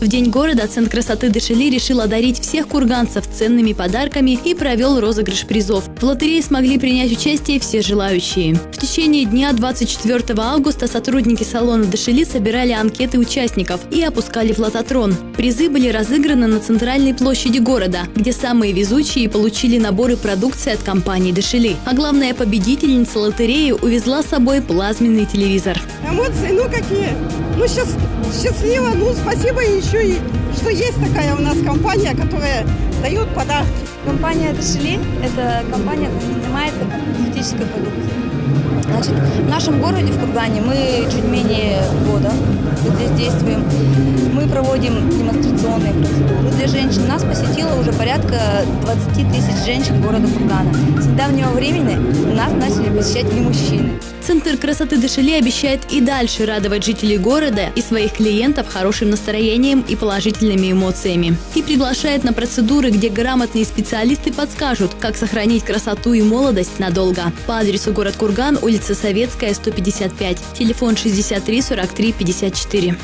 В День города Центр красоты Дешели решил одарить всех курганцев ценными подарками и провел розыгрыш призов. В лотерее смогли принять участие все желающие. В течение дня 24 августа сотрудники салона Дешели собирали анкеты участников и опускали в лототрон. Призы были разыграны на центральной площади города, где самые везучие получили наборы продукции от компании Дешели. А главная победительница лотереи увезла с собой плазменный телевизор. Эмоции, ну какие? Ну, сейчас счастливо, ну, спасибо еще и, что есть такая у нас компания, которая дает подарки. Компания Дешели – это компания, которая занимается косметической продукцией. Значит, в нашем городе, в Кургане, мы чуть менее года здесь действуем. Мы проводим демонстрационные процедуры для женщин. Нас посетило уже порядка 20 тысяч женщин города Кургана. С недавнего времени нас начали посещать и мужчины. Центр красоты Дешели обещает и дальше радовать жителей города и своих клиентов хорошим настроением и положительными эмоциями. И приглашает на процедуры, где грамотные специалисты подскажут, как сохранить красоту и молодость надолго. По адресу город Курган, улица Советская, 155, телефон 63 43 54.